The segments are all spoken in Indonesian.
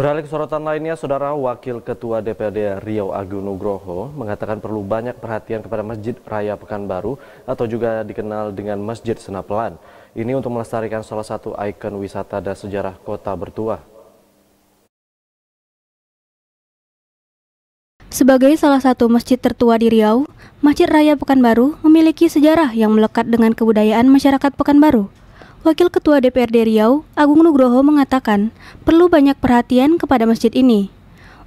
Beralih ke sorotan lainnya, Saudara Wakil Ketua DPRD Riau Agung Nugroho mengatakan perlu banyak perhatian kepada Masjid Raya Pekanbaru atau juga dikenal dengan Masjid Senapelan. Ini untuk melestarikan salah satu ikon wisata dan sejarah kota bertuah. Sebagai salah satu masjid tertua di Riau, Masjid Raya Pekanbaru memiliki sejarah yang melekat dengan kebudayaan masyarakat Pekanbaru. Wakil Ketua DPRD Riau, Agung Nugroho mengatakan perlu banyak perhatian kepada masjid ini.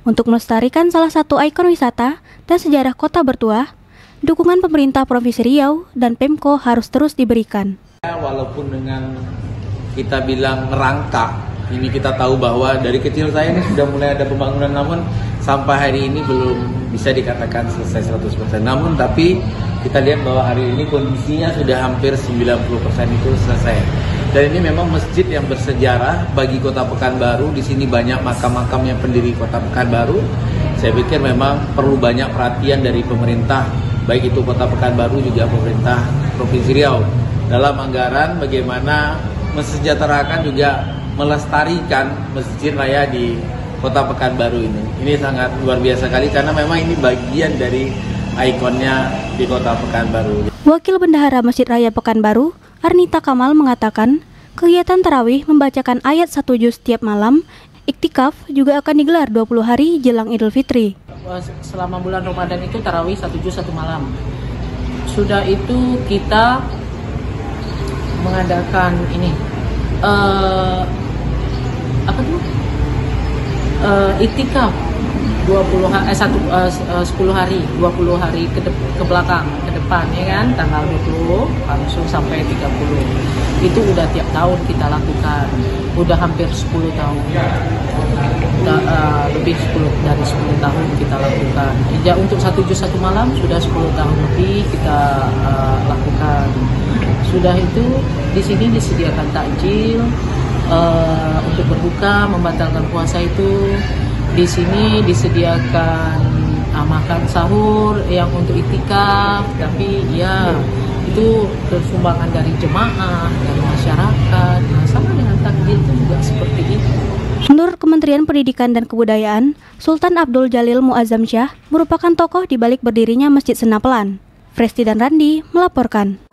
Untuk melestarikan salah satu ikon wisata dan sejarah kota bertuah, dukungan pemerintah Provinsi Riau dan Pemko harus terus diberikan. Walaupun dengan kita bilang merangkak, ini kita tahu bahwa dari kecil saya ini sudah mulai ada pembangunan namun sampai hari ini belum bisa dikatakan selesai 100%. Namun tapi kita lihat bahwa hari ini kondisinya sudah hampir 90% itu selesai. Dan ini memang masjid yang bersejarah bagi Kota Pekanbaru. Di sini banyak makam-makam yang pendiri Kota Pekanbaru. Saya pikir memang perlu banyak perhatian dari pemerintah, baik itu Kota Pekanbaru juga pemerintah Provinsi Riau dalam anggaran bagaimana mensejahterakan juga melestarikan masjid raya di Kota Pekanbaru ini. Ini sangat luar biasa kali karena memang ini bagian dari ikonnya di kota Pekanbaru. Wakil Bendahara Masjid Raya Pekanbaru, Arnita Kamal mengatakan, kegiatan tarawih membacakan ayat satu juz setiap malam, iktikaf juga akan digelar 20 hari jelang Idul Fitri. Selama bulan Ramadan itu tarawih satu juz satu malam. Sudah itu kita mengadakan ini uh, apa tuh uh, iktikaf 20 hari, eh, satu, uh, 10 hari, 20 hari ke, de, ke belakang, ke depan ya kan, tanggal 20 langsung sampai 30. Itu udah tiap tahun kita lakukan. Udah hampir 10 tahun. Udah uh, lebih 10 dari 10 tahun kita lakukan. Ya untuk satu juz satu malam sudah 10 tahun lebih kita uh, lakukan. Sudah itu di sini disediakan takjil uh, untuk berbuka, membatalkan puasa itu di sini disediakan uh, makan sahur yang untuk itikaf, tapi ya itu tersumbangan dari jemaah, dari masyarakat. Nah, sama dengan takjil itu juga seperti itu. Menurut Kementerian Pendidikan dan Kebudayaan, Sultan Abdul Jalil Muazzam Syah merupakan tokoh di balik berdirinya Masjid Senapelan. Fresti dan Randi melaporkan.